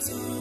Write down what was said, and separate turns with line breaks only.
to